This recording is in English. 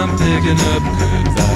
I'm picking up good vibes.